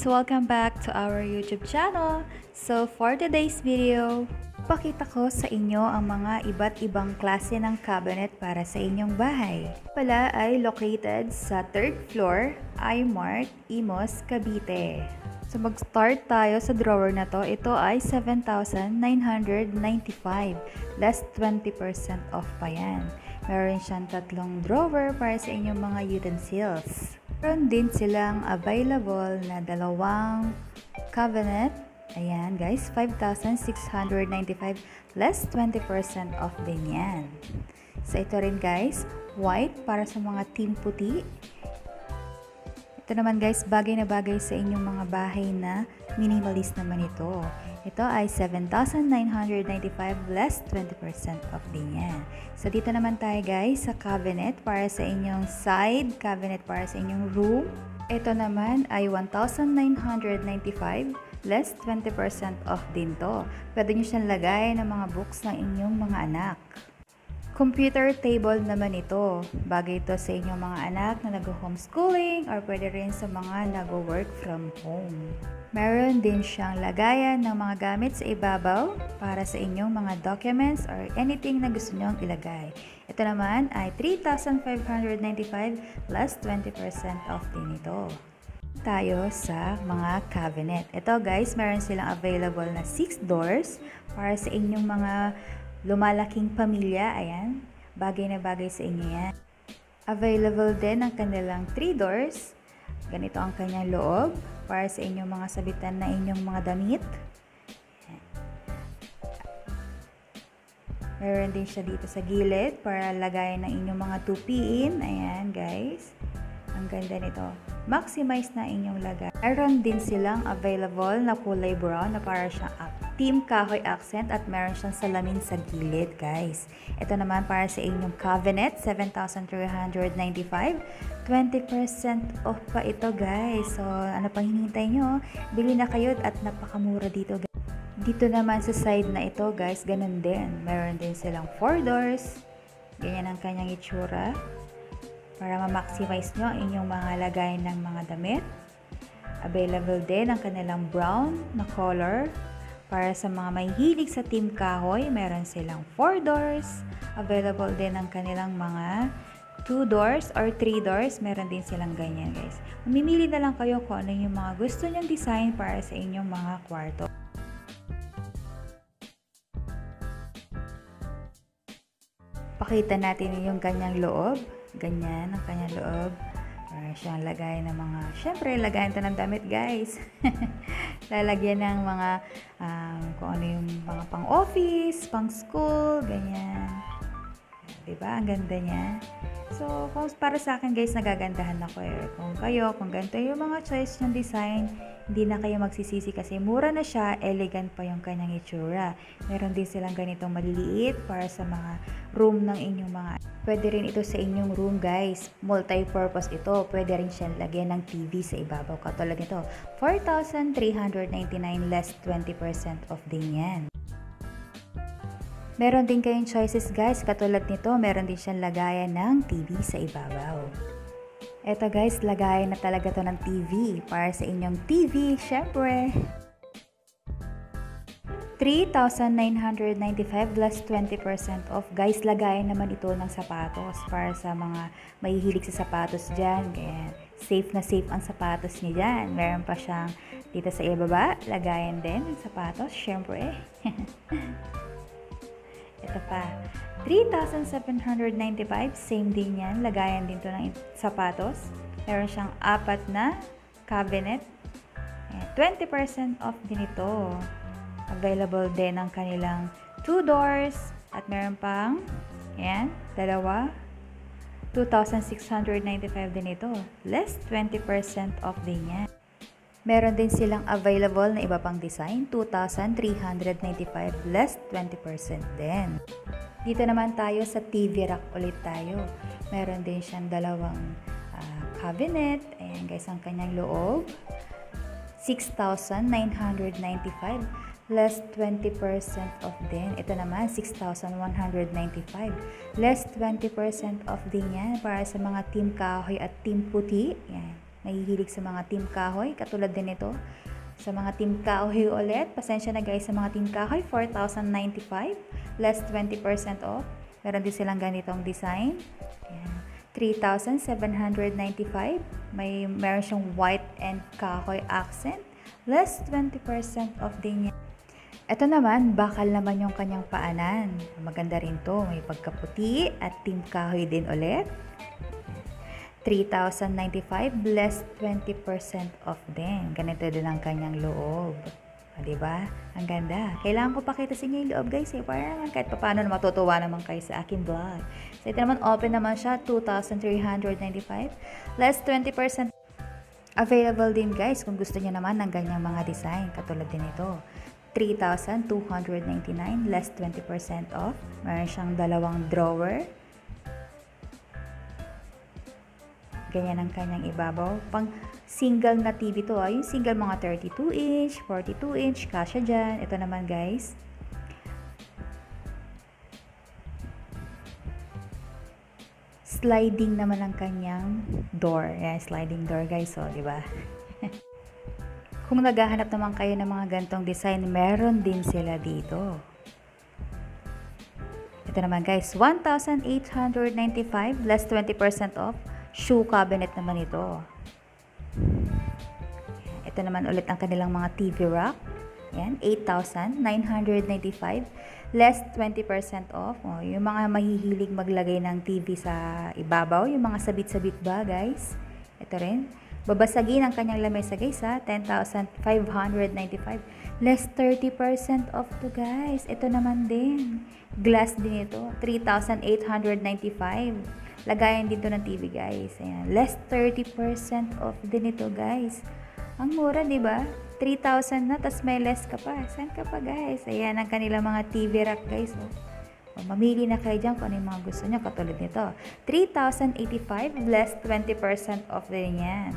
guys! Welcome back to our YouTube channel. So for today's video, pakita ko sa inyo ang mga iba't ibang klase ng cabinet para sa inyong bahay. Pala ay located sa 3rd floor, iMart, Imos, Cavite. So mag-start tayo sa drawer na to. Ito ay 7,995. Less 20% off pa yan. Meron siyang tatlong drawer para sa inyong mga utensils. Meron din silang available na dalawang cabinet. Ayan guys, 5,695 less 20% off din yan. So ito rin guys, white para sa mga team puti. Ito naman guys, bagay na bagay sa inyong mga bahay na minimalist naman ito. Ito ay 7,995 less 20% off din yan. So, dito naman tayo guys sa cabinet para sa inyong side cabinet para sa inyong room. Ito naman ay 1,995 less 20% off din to. Pwede nyo siyang lagay ng mga books ng inyong mga anak. Computer table naman ito. Bagay ito sa inyong mga anak na nag-homeschooling or pwede rin sa mga nag-work from home. Meron din siyang lagayan ng mga gamit sa ibabaw para sa inyong mga documents or anything na gusto nyong ilagay. Ito naman ay 3,595 plus 20% off din ito. Tayo sa mga cabinet. Ito guys, meron silang available na 6 doors para sa inyong mga lumalaking pamilya, ayan, bagay na bagay sa inyo yan. Available din ang kanilang 3 doors. Ganito ang kanyang loob para sa inyong mga sabitan na inyong mga damit. Meron din siya dito sa gilid para lagayan ng inyong mga tupiin. Ayan, guys. Ang ganda nito. Maximize na inyong lagay. Meron din silang available na kulay brown na para siyang team kahoy accent at meron siyang salamin sa gilid, guys. Ito naman para sa inyong cabinet, 7,395. 20% off pa ito, guys. So, ano pang hinihintay nyo? Bili na kayo at napakamura dito, guys. Dito naman sa side na ito, guys, ganun din. Meron din silang 4 doors. Ganyan ang kanyang itsura. Para ma-maximize nyo inyong mga lagay ng mga damit. Available din ang kanilang brown na color para sa mga may hilig sa Team Kahoy, meron silang 4 doors. Available din ang kanilang mga 2 doors or 3 doors. Meron din silang ganyan guys. Mamimili na lang kayo kung ano yung mga gusto nyong design para sa inyong mga kwarto. Pakita natin yung kanyang loob. Ganyan ang kanyang loob. Para siyang lagay ng mga, syempre, lagayan ito ng damit, guys. Lalagyan ng mga, um, kung ano yung mga pang-office, pang-school, ganyan. Diba? Ang ganda niya. So, kung para sa akin, guys, nagagandahan ako eh. Kung kayo, kung ganito yung mga choice ng design, hindi na kayo magsisisi kasi mura na siya, elegant pa yung kanyang itsura. Meron din silang ganitong maliliit para sa mga room ng inyong mga Pwede rin ito sa inyong room guys. Multi-purpose ito. Pwede rin siyang lagyan ng TV sa ibabaw. Katulad nito. 4,399 less 20% off din yan. Meron din kayong choices guys. Katulad nito, meron din siyang lagayan ng TV sa ibabaw. Ito guys, lagayan na talaga to ng TV. Para sa inyong TV, syempre. 3,995 plus 20% off. Guys, lagayan naman ito ng sapatos para sa mga mahihilig sa sapatos dyan. Kaya safe na safe ang sapatos niya dyan. Meron pa siyang dito sa ibaba, lagayan din ng sapatos, syempre. ito pa. 3,795, same din yan. Lagayan din to ng sapatos. Meron siyang apat na cabinet. 20% off din ito. Available din ang kanilang 2 doors at meron pang yan, dalawa 2,695 din ito. Less 20% off din yan. Meron din silang available na iba pang design, 2,395 less 20% din. Dito naman tayo sa TV rack ulit tayo. Meron din siyang dalawang uh, cabinet. Ayan guys, ang kanyang loob. 6,995 less 20% off din. Ito naman, 6,195. Less 20% off din yan para sa mga team kahoy at team puti. Yan. Nahihilig sa mga team kahoy, katulad din ito. Sa mga team kahoy ulit, pasensya na guys sa mga team kahoy, 4,095, less 20% off. Meron din silang ganitong design. Ayan. 3,795. May meron siyang white and kahoy accent. Less 20% off din yan. Ito naman, bakal naman yung kanyang paanan. Maganda rin to. May pagkaputi at team kahoy din ulit. 3,095 less 20% off din. Ganito din ang kanyang loob. O, diba? Ang ganda. Kailangan ko pakita sa inyo yung loob guys eh. Para naman kahit paano na matutuwa naman kayo sa akin vlog. So ito naman open naman siya. 2,395 less 20% Available din guys kung gusto niyo naman ng ganyang mga design. Katulad din ito. 3,299 less 20% off. Meron siyang dalawang drawer Ganyan ang kanyang ibabaw. Pang single na TV to ah. Yung single mga 32 inch, 42 inch, kasya dyan. Ito naman guys. Sliding naman ang kanyang door. Yan, sliding door guys. Oh, di ba? Kung naghahanap naman kayo ng mga gantong design, meron din sila dito. Ito naman guys, 1,895 less 20% off shoe cabinet naman ito. Ito naman ulit ang kanilang mga TV rack. Yan, 8,995. Less 20% off. O, yung mga mahihilig maglagay ng TV sa ibabaw, yung mga sabit-sabit ba, guys? Ito rin. Babasagin ang kanyang lamesa, guys, ha? 10,595. Less 30% off to, guys. Ito naman din. Glass din ito. 3,895 lagayan dito ng TV guys. Ayan. Less 30% off din ito guys. Ang mura, di ba? 3,000 na, tas may less ka pa. Saan ka pa guys? Ayan ang kanilang mga TV rack guys. Oh. O, mamili na kayo dyan kung ano yung mga gusto nyo. Katulad nito. 3,085 less 20% off din yan.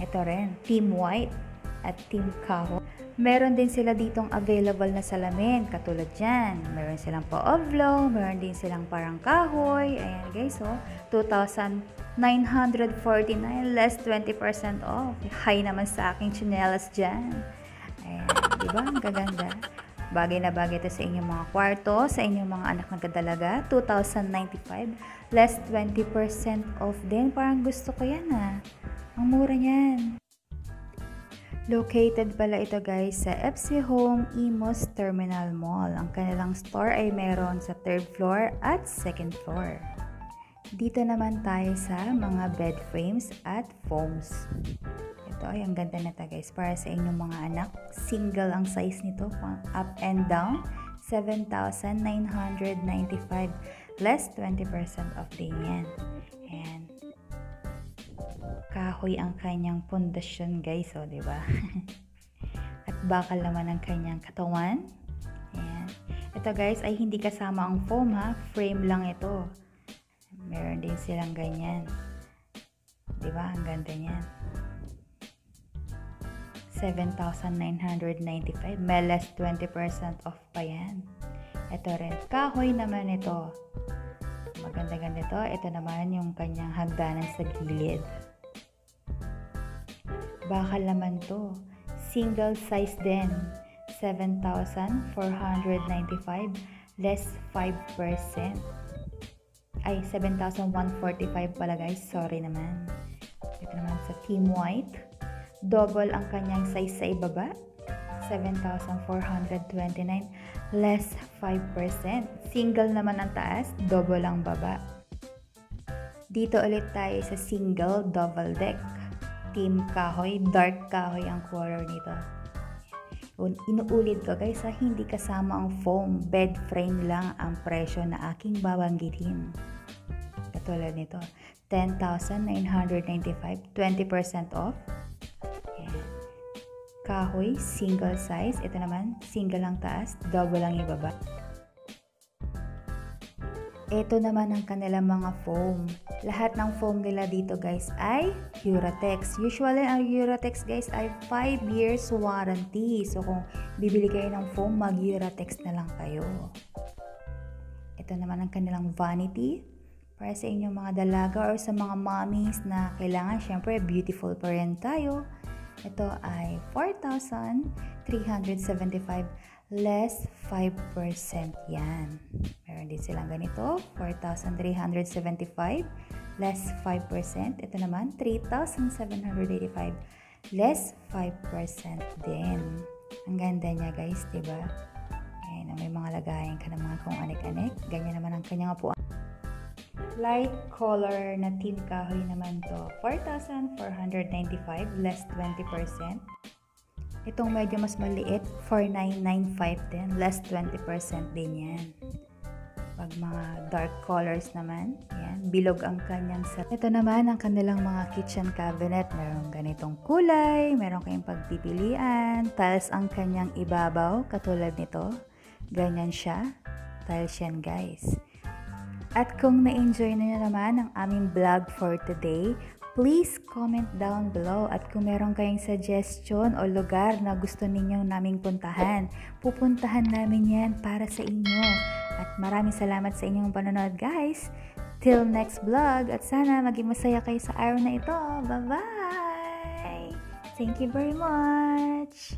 Ito rin. Team White at Team Kaho. Meron din sila ditong available na salamin, katulad dyan. Meron silang pa-ovlo, meron din silang parang kahoy. Ayan guys, oh. 2,949 less 20% off. High naman sa aking chinelas dyan. Ayan, di ba? Ang gaganda. Bagay na bagay ito sa inyong mga kwarto, sa inyong mga anak na kadalaga. 2,095 less 20% off din. Parang gusto ko yan ah. Ang mura niyan. Located pala ito guys sa FC Home Imos Terminal Mall. Ang kanilang store ay meron sa third floor at second floor. Dito naman tayo sa mga bed frames at foams. Ito ay ang ganda na ito guys para sa inyong mga anak. Single ang size nito up and down. 7,995 less 20% off din yan kahoy ang kanyang pundasyon guys, o, oh, di ba? At bakal naman ang kanyang katawan. Ayan. Ito guys ay hindi kasama ang foam ha, frame lang ito. Meron din silang ganyan. Di ba? Ang ganda niyan. 7,995. May less 20% off pa yan. Ito rin. Kahoy naman ito. Maganda-ganda ito. Ito naman yung kanyang hagdanan sa gilid. Bakal naman to. Single size din. 7,495 less 5%. Ay, 7,145 pala guys. Sorry naman. Ito naman sa Team White. Double ang kanyang size sa ibaba. 7,429 less 5%. Single naman ang taas, double ang baba. Dito ulit tayo sa single double deck team kahoy, dark kahoy ang color nito. Inuulit ko guys hindi kasama ang foam, bed frame lang ang presyo na aking babanggitin. Katulad nito, 10,995, 20% off. Ayan. Kahoy, single size. Ito naman, single lang taas, double lang ibaba. Ito naman ang kanilang mga foam. Lahat ng foam nila dito guys ay Uratex. Usually ang Uratex guys ay 5 years warranty. So kung bibili kayo ng foam, mag-Uratex na lang kayo. Ito naman ang kanilang vanity. para sa inyong mga dalaga or sa mga mommies na kailangan syempre beautiful pa rin tayo. Ito ay 4,375 less 5% yan. Meron din silang ganito, 4,375 less 5%. Ito naman, 3,785 less 5% din. Ang ganda niya guys, di ba? Ayan, may mga lagayan ka ng mga kung anik-anik. Ganyan naman ang kanyang upuan. Light color na tin kahoy naman to. 4,495 less 20%. Itong medyo mas maliit, 4,995 din. Less 20% din yan. Pag mga dark colors naman, yan, bilog ang kanyang set. Ito naman ang kanilang mga kitchen cabinet. Meron ganitong kulay, meron kayong pagpipilian, tiles ang kanyang ibabaw, katulad nito. Ganyan siya. Tiles yan guys. At kung na-enjoy na naman ang aming vlog for today, please comment down below at kung meron kayong suggestion o lugar na gusto ninyong naming puntahan, pupuntahan namin yan para sa inyo. At maraming salamat sa inyong panonood guys. Till next vlog at sana maging masaya kayo sa araw na ito. Bye-bye! Thank you very much!